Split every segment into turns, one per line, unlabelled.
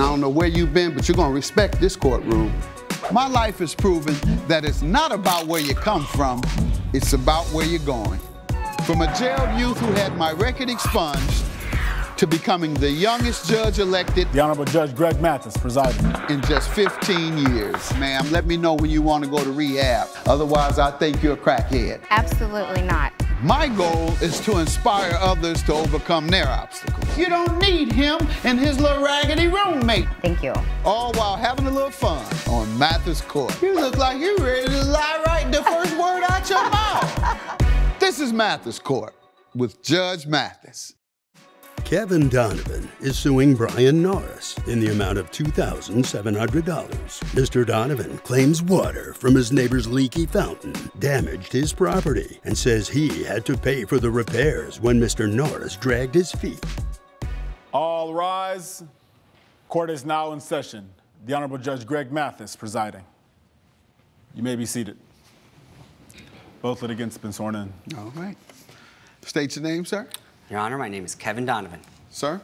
I don't know where you've been, but you're going to respect this courtroom. My life has proven that it's not about where you come from, it's about where you're going. From a jailed youth who had my record expunged to becoming the youngest judge elected.
The Honorable Judge Greg Mathis presiding.
In just 15 years. Ma'am, let me know when you want to go to rehab. Otherwise, I think you're a crackhead.
Absolutely not.
My goal is to inspire others to overcome their obstacles. You don't need him and his little raggedy roommate.
Thank you.
All while having a little fun on Mathis Court. You look like you're ready to lie right the first word out your mouth. This is Mathis Court with Judge Mathis.
Kevin Donovan is suing Brian Norris in the amount of $2,700. Mr. Donovan claims water from his neighbor's leaky fountain damaged his property and says he had to pay for the repairs when Mr. Norris dragged his feet.
All rise. Court is now in session. The Honorable Judge Greg Mathis presiding. You may be seated. Both litigants have been sworn in.
All right. State your name, sir.
Your Honor, my name is Kevin Donovan.
Sir?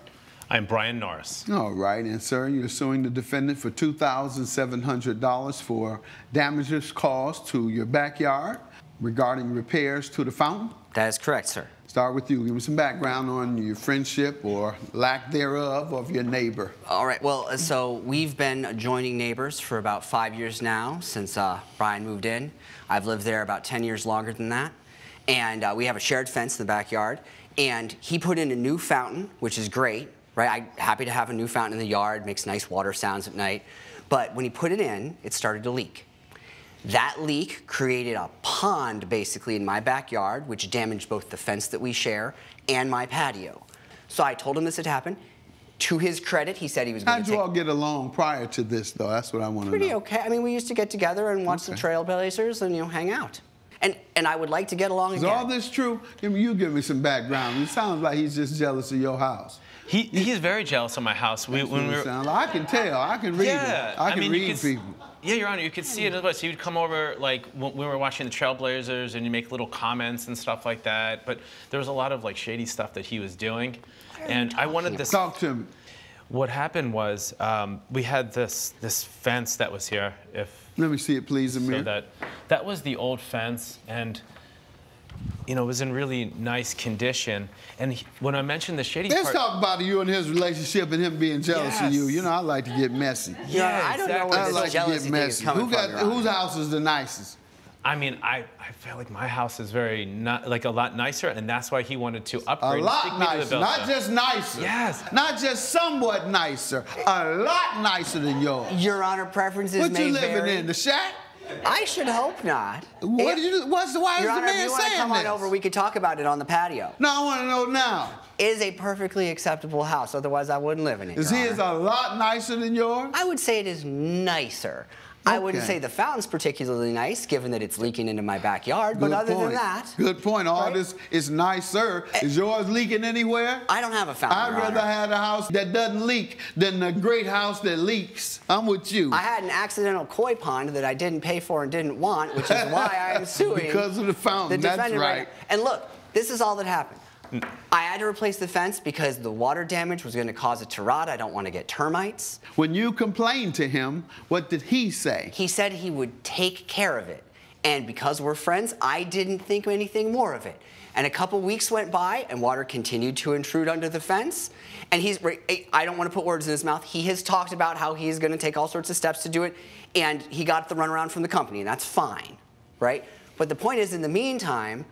I'm Brian Norris.
All right, and sir, you're suing the defendant for $2,700 for damages caused to your backyard regarding repairs to the fountain?
That is correct, sir.
Start with you. Give me some background on your friendship or lack thereof of your neighbor.
All right, well, so we've been adjoining neighbors for about five years now since uh, Brian moved in. I've lived there about 10 years longer than that. And uh, we have a shared fence in the backyard. And he put in a new fountain, which is great, right? I'm happy to have a new fountain in the yard, makes nice water sounds at night. But when he put it in, it started to leak. That leak created a pond basically in my backyard, which damaged both the fence that we share and my patio. So I told him this had happened. To his credit, he said he was going
How'd
to
you all get along prior to this, though? That's what I want to know.
Pretty okay. I mean, we used to get together and watch
Okay.
the Trailblazers and, you know, hang out. And, and I would like to get along
Is
again.
all this true? Give me, you give me some background. It sounds like he's just jealous of your house.
He, he's very jealous of my house. We, when we
it
were,
sounds like. I can tell. I can read
yeah,
it. I can
mean, you
read
could s-
people.
Yeah, Your Honor, you could see it in his voice. He would come over, like, when we were watching the Trailblazers, and you make little comments and stuff like that. But there was a lot of, like, shady stuff that he was doing. And I wanted this.
Talk to me.
What happened was um, we had this this fence that was here. If
Let me see it, please, Amir.
so that that was the old fence, and you know it was in really nice condition. And he, when I mentioned the shady
Let's
part,
talk about you and his relationship and him being jealous of you. You know, I like to get messy.
Yeah, I don't know where
I
this
like to
jealousy
get
thing is
messy.
coming
Who got
from, Your
whose house is the nicest?
I mean, I, I feel like my house is very not, like a lot nicer, and that's why he wanted to upgrade. and stick
lot
me the
nicer, not
sir.
just nicer.
Yes.
Not just somewhat nicer. A lot nicer than yours.
Your Honor, preferences
What
may
you living
vary.
in? The shack?
I should hope not.
What
If-
did you? What's the? Why is
Your
the
Honor, if you want to
saying
come
this?
on over, we could talk about it on the patio.
no, I want to know now.
It is a perfectly acceptable house. Otherwise, I wouldn't live in it.
Is
Your
his a lot nicer than yours?
I would say it is nicer. I wouldn't say the fountain's particularly nice, given that it's leaking into my backyard. But other
point.
than that,
Good point. All
right?
this is nicer. Eh. Is yours leaking anywhere?
I don't have a fountain.
I'd rather have a house that doesn't leak than a great house that leaks. I'm with you.
I had an accidental koi pond that I didn't pay for and didn't want, which is why I am suing.
Because of the fountain,
The
that's
defendant
right.
And look, this is all that happened. I had to replace the fence because the water damage was going to cause it to rot. I don't want to get termites.
When you complained to him, what did he say?
He said he would take care of it. And because we're friends, I didn't think anything more of it. And a couple weeks went by, and water continued to intrude under the fence. And he's, eh, I don't want to put words in his mouth. He has talked about how he's going to take all sorts of steps to do it. And he got the runaround from the company, and that's fine, right? But the point is, in the meantime,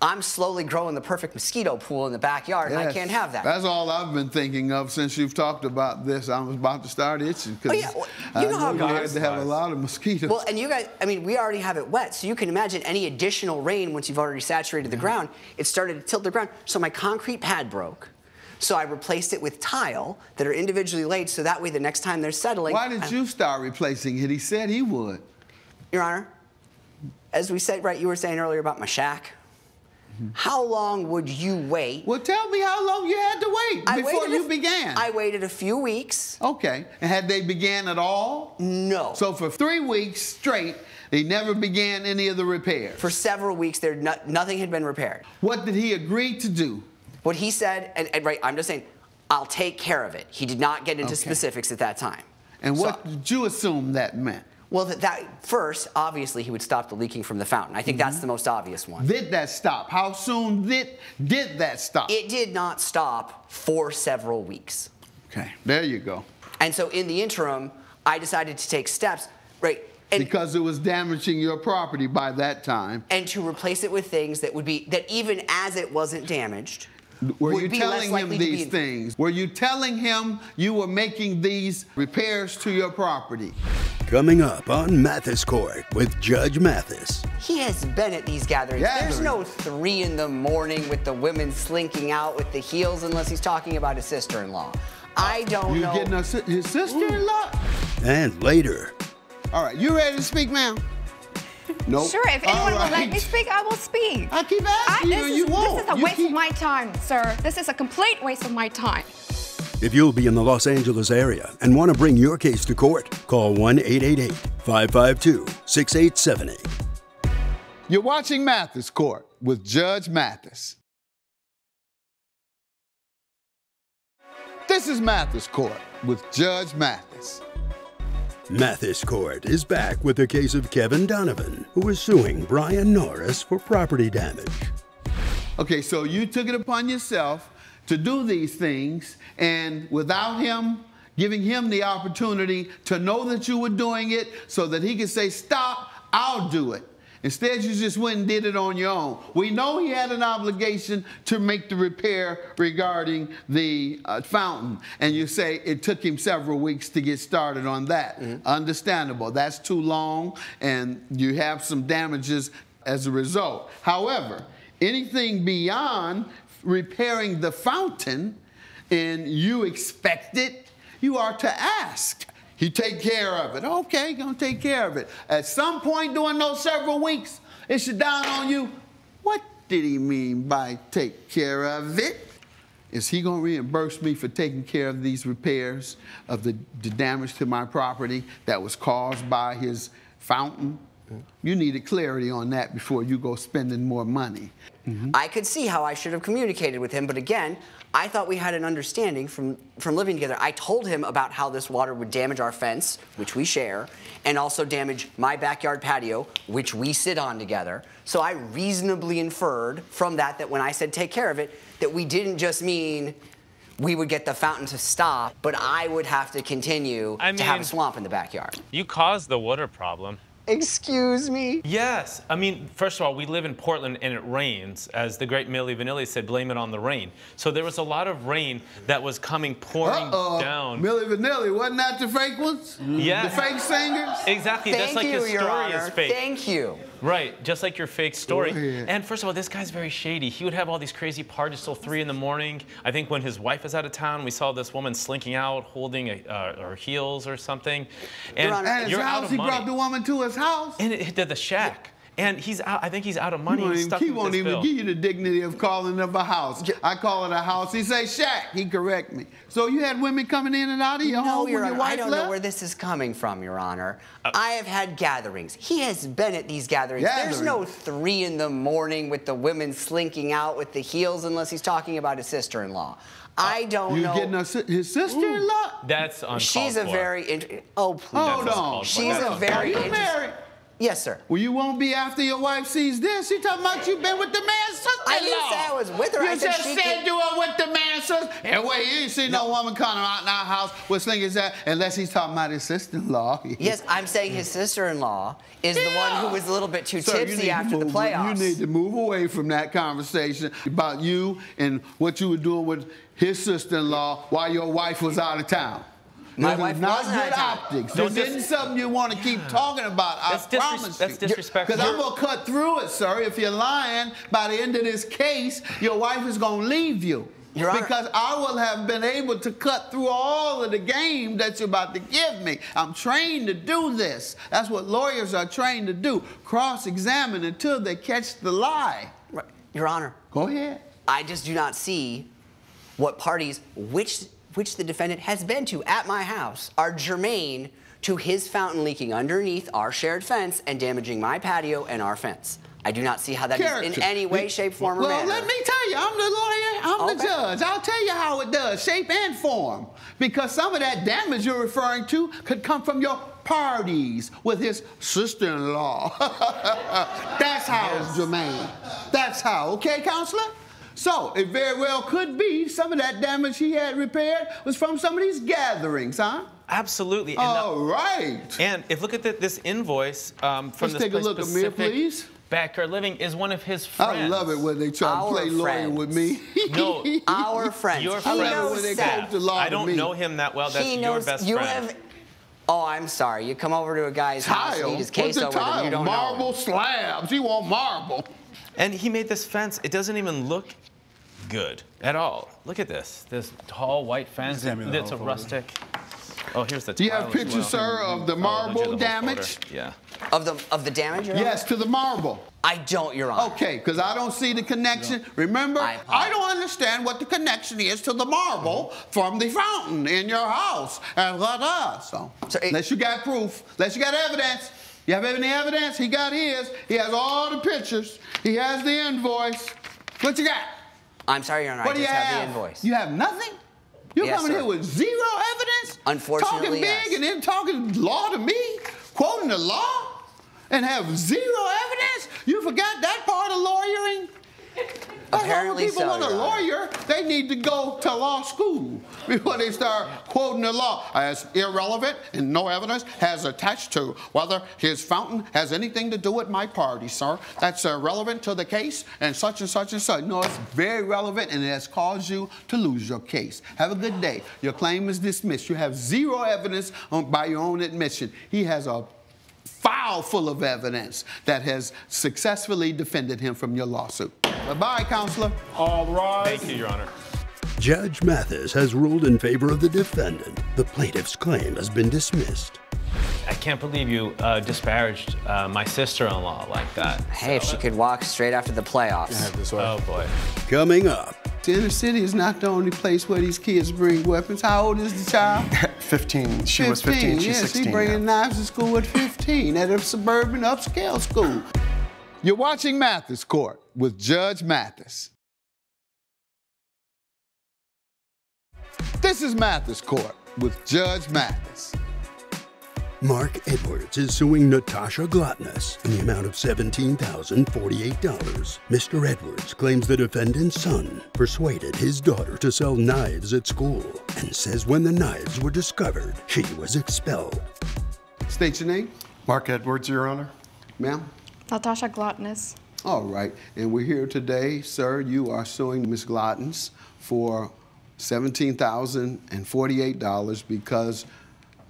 I'm slowly growing the perfect mosquito pool in the backyard, and I can't have that.
That's all I've been thinking of since you've talked about this. I was about to start itching because
Oh, yeah. Well, you know how
you had to have a lot of mosquitoes.
Well, and you guys, I mean, we already have it wet, so you can imagine any additional rain once you've already saturated the ground, it started to tilt the ground. So my concrete pad broke. So I replaced it with tile that are individually laid, so that way the next time they're settling.
Why did
I-
you start replacing it? He said he would.
Your Honor, as we said, right, you were saying earlier about my shack. Mm-hmm. How long would you wait?
Well, tell me how long you had to wait
I
before you began.
I waited a few weeks.
okay. And had they began at all?
No.
So for three weeks straight, they never began any of the repairs.
for several weeks, there no, nothing had been repaired.
what did he agree to do?
What he said, and, and right, I'm just saying, I'll take care of it. He did not get into
Okay.
specifics at that time.
And
So-
what did you assume that meant?
Well, that, that first, obviously, he would stop the leaking from the fountain. I think
Mm-hmm.
that's the most obvious one.
Did that stop? How soon did did that stop?
It did not stop for several weeks.
okay, there you go.
And so in the interim, I decided to take steps, right? And,
Because it was damaging your property by that time.
and to replace it with things that would be, that even as it wasn't damaged,
Were you telling him
likely to be
these
in-
things? Were you telling him you were making these repairs to your property?
Coming up on Mathis Court with Judge Mathis.
He has been at these gatherings. There's no three in the morning with the women slinking out with the heels unless he's talking about his sister-in-law. I don't
You
know.
getting a, si- his sister-in-law?
And later,
All right, you ready to speak, ma'am? Nope.
Sure, if anyone
All
will let me speak, I will speak.
I keep
I-
asking you,
this, is,
you won't.
this is a
You
waste
keep-
of my time, sir. This is a complete waste of my time.
If you'll be in the Los Angeles area and want to bring your case to court, call 1 888 552 6878.
You're watching Mathis Court with Judge Mathis. This is Mathis Court with Judge Mathis.
Mathis Court is back with the case of Kevin Donovan, who is suing Brian Norris for property damage.
Okay, so you took it upon yourself to do these things, and without him giving him the opportunity to know that you were doing it so that he could say, Stop, I'll do it. Instead, you just went and did it on your own. We know he had an obligation to make the repair regarding the uh, fountain, and you say it took him several weeks to get started on that. Understandable. That's too long, and you have some damages as a result. However, anything beyond repairing the fountain and you expect it, you are to ask. He take care of it. Okay, gonna take care of it. At some point during those several weeks, it should dawn on you, what did he mean by take care of it? Is he gonna reimburse me for taking care of these repairs of the, the damage to my property that was caused by his fountain? You needed clarity on that before you go spending more money. Mm-hmm.
I could see how I should have communicated with him, but again, I thought we had an understanding from, from living together. I told him about how this water would damage our fence, which we share, and also damage my backyard patio, which we sit on together. So I reasonably inferred from that that when I said take care of it, that we didn't just mean we would get the fountain to stop, but I would have to continue
I
to have a swamp in the backyard.
You caused the water problem.
Excuse me?
Yes. I mean, first of all, we live in Portland and it rains. As the great Milli Vanilli said, blame it on the rain. So there was a lot of rain that was coming pouring
Uh-oh.
down.
Milli Vanilli, wasn't that the fake ones?
Yeah.
The fake singers?
Exactly.
Thank
That's like
you,
your
Honor.
is fake.
Thank you.
Right, just like your fake story.
Go ahead.
And first of all, this guy's very shady. He would have all these crazy parties till three in the morning. I think when his wife was out of town, we saw this woman slinking out, holding a, uh, her heels or something. And
Honor,
At his
you're out
house,
of
he
money.
brought the woman to his house.
and it hit the shack. And he's out. I think he's out of
He
money.
won't even,
stuck
he won't even
bill.
give you the dignity of calling it a house. I call it a house. He say shack. He correct me. So you had women coming in and out of your
No,
home
Your
when your
Honor,
wife
I don't
left?
know where this is coming from, Your Honor.
Uh,
I have had gatherings. He has been at these gatherings. There's no three in the morning with the women slinking out with the heels unless he's talking about his sister-in-law. I don't
you
know.
getting a, his sister-in-law?
That's uncalled
She's a
for.
very int- oh please.
Hold
That's
on.
She's a very
Are you married?
Yes, sir.
Well, you won't be after your wife sees this. She talking about you been with the man's sister-in-law.
I didn't say I was with her.
You
I said
just said
could-
you were with the man's sister. And wait, you ain't seen no, woman coming out in our house with slingers that unless he's talking about his sister-in-law.
Yes, I'm saying his sister-in-law is the one who was a little bit too
Sir,
tipsy after the
move-
playoffs.
You need to move away from that conversation about you and what you were doing with his sister-in-law while your wife was out of town.
My
This
wife
not
wasn't
good optics.
Don't
this
dis-
isn't something you want to keep talking about. I
That's disres-
promise
that's
you.
disrespectful.
Because I'm gonna cut through it, sir. If you're lying, by the end of this case, your wife is gonna leave you.
Your Honor-
because I will have been able to cut through all of the game that you're about to give me. I'm trained to do this. That's what lawyers are trained to do. Cross-examine until they catch the lie.
Right. Your Honor,
Go ahead.
I just do not see what parties which which the defendant has been to at my house are germane to his fountain leaking underneath our shared fence and damaging my patio and our fence. I do not see how that is
Character.
in any way, shape, form, or
well,
manner.
let me tell you, I'm the lawyer, I'm the judge. I'll tell you how it does, shape and form. Because some of that damage you're referring to could come from your parties with his sister-in-law. That's how, germane. That's how, okay, counselor? So it very well could be some of that damage he had repaired was from some of these gatherings, huh?
Absolutely. And, the-
All right.
and if look at the, this invoice um, from
Let's
this
take a
place,
look, Amir,
Pacific
please.
Backyard Living is one of his friends.
I love it when they try
Our
to play lawyer with me.
No,
Our friends.
Your
He
friend
love it
knows
when they
that.
quote the law
I don't
me.
know him that well. That's
he
your best
you
friend.
have. Oh, I'm sorry. You come over to a guy's house and
Tile.
eat his
What's
queso
the
him.
tile?
You don't
marble
know. him.
slabs. He want marble.
And he made this fence. It doesn't even look good at all. Look at this. This tall white fence.
Send
It's a
photo.
rustic. Oh, here's the.
Do you have pictures,
well.
sir, of the
Oh,
marble
legit, the whole
damage?
photo. Yeah.
Of the of the damage. Your Honor?
Yes, to the marble.
I don't, Your Honor.
Okay, because I don't see the connection. Remember,
I
I, don't understand what the connection is to the marble from the fountain in your house. And blah, uh, blah. So,
So it-
unless you got proof, unless you got evidence, you have any evidence? He got his. He has all the pictures. He has the invoice. What you got?
I'm sorry, Your Honor.
What
I
do you have?
have the invoice.
You have nothing? You're
Yes,
coming
sir.
here with zero evidence?
Unfortunately,
Talking big
yes.
and then talking law to me? Quoting the law? And have zero evidence? You forgot that part of lawyering? That's why
Apparently
when people
so,
want a lawyer, they need to go to law school before they start quoting the law as irrelevant and no evidence has attached to whether his fountain has anything to do with my party, sir. That's irrelevant to the case and such and such and such. No, it's very relevant and it has caused you to lose your case. Have a good day. Your claim is dismissed. You have zero evidence on, by your own admission. He has a file full of evidence that has successfully defended him from your lawsuit. Bye-bye, counselor.
All right.
Thank you, Your Honor.
Judge Mathis has ruled in favor of the defendant. The plaintiff's claim has been dismissed.
I can't believe you uh, disparaged uh, my sister-in-law like that.
Hey, if she could walk straight after the playoffs.
This way.
Oh boy.
Coming up,
The inner city is not the only place where these kids bring weapons. How old is the child?
15. She was 15. She's
yeah,
16
she bringing
now.
knives to school at 15 at a suburban upscale school. You're watching Mathis Court with Judge Mathis. This is Mathis Court with Judge Mathis.
Mark Edwards is suing Natasha Glotness in the amount of $17,048. Mr. Edwards claims the defendant's son persuaded his daughter to sell knives at school and says when the knives were discovered, she was expelled.
State your name,
Mark Edwards, Your Honor.
ma'am.
Natasha Glotness.
All right, and we're here today, sir. You are suing Ms. Glottens for $17,048 because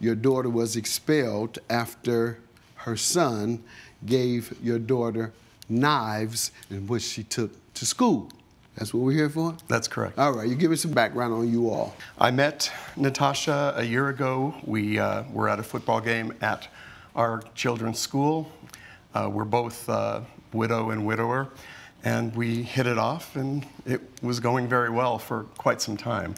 your daughter was expelled after her son gave your daughter knives in which she took to school. That's what we're here for?
That's correct.
All right, you give me some background on you all.
I met Natasha a year ago. We uh, were at a football game at our children's school. Uh, we're both uh, widow and widower, and we hit it off, and it was going very well for quite some time.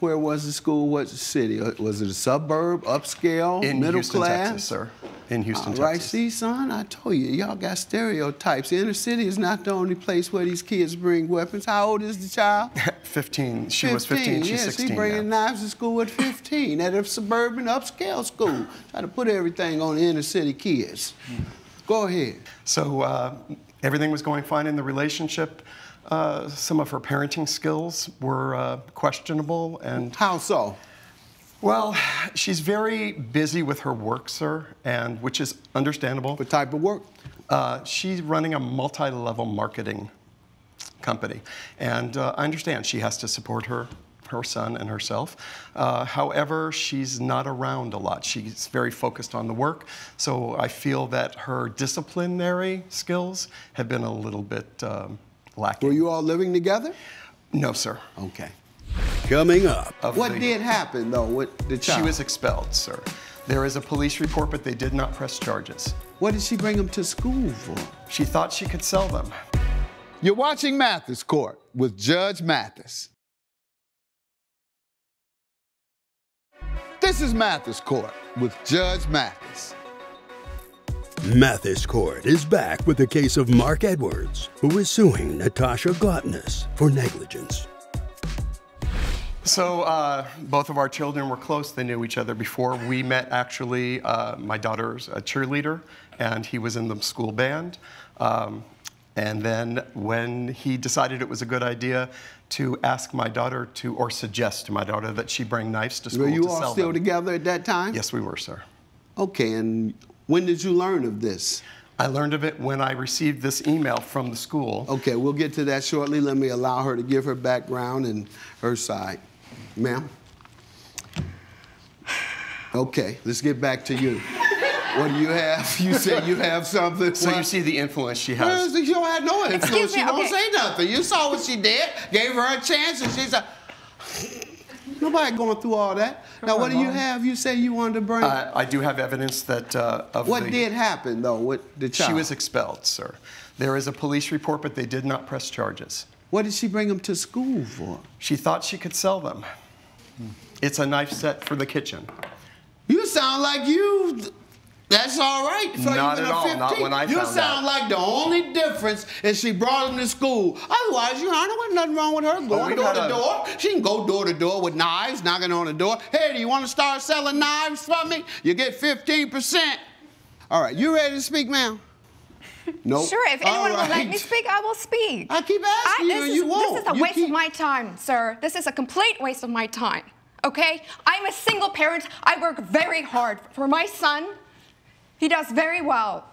Where was the school? What city? Uh, Was it a suburb, upscale,
In
middle
Houston,
class?
Texas, sir. In Houston,
All right,
Texas.
see, son, I told you, y'all got stereotypes. The inner city is not the only place where these kids bring weapons. How old is the child?
15. She was 15. She's
yes,
16
he bringing
now.
knives to school at 15 at a suburban upscale school. Try to put everything on the inner city kids. Go ahead.
So uh, everything was going fine in the relationship. Uh, some of her parenting skills were uh, questionable, and
How so?
well, she's very busy with her work, sir, and which is understandable.
What type of work?
Uh, she's running a multi-level marketing company, and uh, I understand she has to support her her son and herself. Uh, however, she's not around a lot. She's very focused on the work, so I feel that her disciplinary skills have been a little bit um, lacking.
Were you all living together?
No, sir.
Okay.
Coming up,
Of
What
the-
did happen though with the child?
She was expelled, sir. There is a police report, but they did not press charges.
What did she bring them to school for?
She thought she could sell them.
You're watching Mathis Court with Judge Mathis. This is Mathis Court with Judge Mathis.
Mathis Court is back with the case of Mark Edwards, who is suing Natasha Glotness for negligence.
So uh, both of our children were close. They knew each other before we met. Actually, uh, my daughter's a cheerleader, and he was in the school band. Um, and then when he decided it was a good idea to ask my daughter to, or suggest to my daughter that she bring knives to school
Were you
to
all still
them.
together at that time?
Yes, we were, sir.
Okay, and when did you learn of this?
I learned of it when I received this email from the school.
Okay, we'll get to that shortly. Let me allow her to give her background and her side. Ma'am? Okay, let's get back to you. What do you have? You said you have something.
So you see the influence she
Well,
has.
She don't have no influence.
Excuse
She
me,
don't
okay.
say nothing. You saw what she did. Gave her a chance, and she's a. Nobody going through all that. Now, what do you have? You say you wanted to bring.
Uh, I do have evidence that uh, of
what
the,
did happen though with the child?
She was expelled, sir. There is a police report, but they did not press charges.
What did she bring them to school for?
She thought she could sell them. It's a knife set for the kitchen.
You sound like you. That's all right. For
Not
even
at
a
all, not when I
You
found
sound
out.
like the only difference is she brought him to school. Otherwise, you know, there wasn't want nothing wrong with her going door to
a-
door. She can go door to door with knives, knocking on the door. Hey, do you want to start selling knives for me? You get 15%. All right, you ready to speak, ma'am? No.
Sure, if anyone will let me speak, I will speak.
I keep asking you,
this
and
is,
you won't.
This is a
You
waste
keep-
of my time, sir. This is a complete waste of my time. Okay? I'm a single parent. I work very hard for my son. He does very well.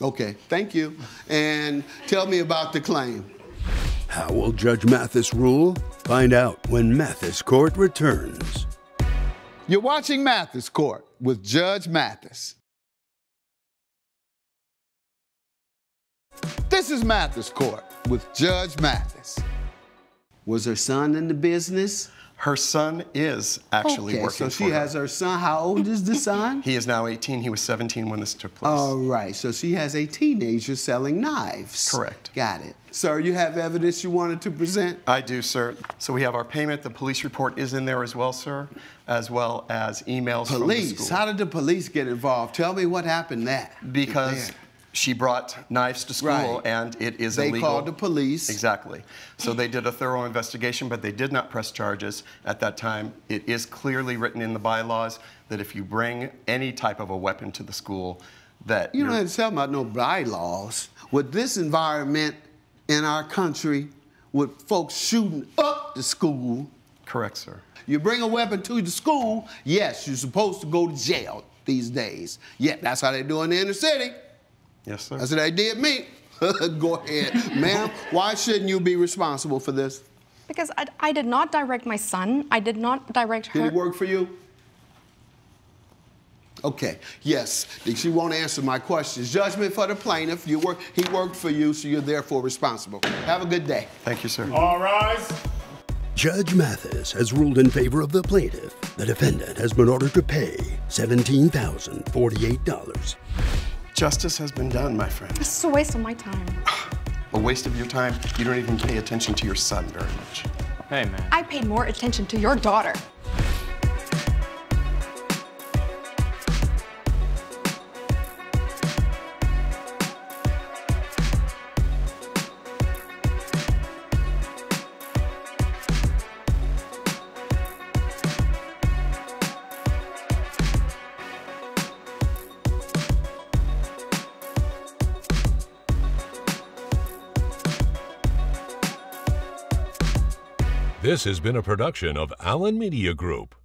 Okay, thank you. And tell me about the claim.
How will Judge Mathis rule? Find out when Mathis Court returns.
You're watching Mathis Court with Judge Mathis. This is Mathis Court with Judge Mathis. Was her son in the business?
Her son is actually
okay,
working
so she
for her.
has her son. How old is the son?
He is now 18. He was 17 when this took place.
All right, so she has a teenager selling knives.
Correct.
Got it. Sir, you have evidence you wanted to present?
I do, sir. So we have our payment. The police report is in there as well, sir, as well as emails from the
Police. How did the police get involved? Tell me what happened there.
because
There.
She brought knives to school
Right.
and it is
They
illegal.
called the police.
Exactly. So they did a thorough investigation, but they did not press charges at that time. It is clearly written in the bylaws that if you bring any type of a weapon to the school, that
You don't have to tell about no bylaws. With this environment in our country, with folks shooting up the school,
correct, sir.
you bring a weapon to the school, yes, you're supposed to go to jail these days. Yeah, that's how they do in the inner city.
Yes, sir.
That's what they did me. go ahead. Ma'am, why shouldn't you be responsible for this?
Because I, I did not direct my son. I did not direct her.
Did
her.
it work for you? Okay, yes. She won't answer my questions. Judgment for the plaintiff. You work, he worked for you, so you're therefore responsible. Have a good day.
Thank you, sir.
All rise.
Judge Mathis has ruled in favor of the plaintiff. The defendant has been ordered to pay $17,048.
Justice has been done, my friend.
This is a waste of my time.
A waste of your time. You don't even pay attention to your son very much.
Hey, man.
I paid more attention to your daughter.
This has been a production of Allen Media Group.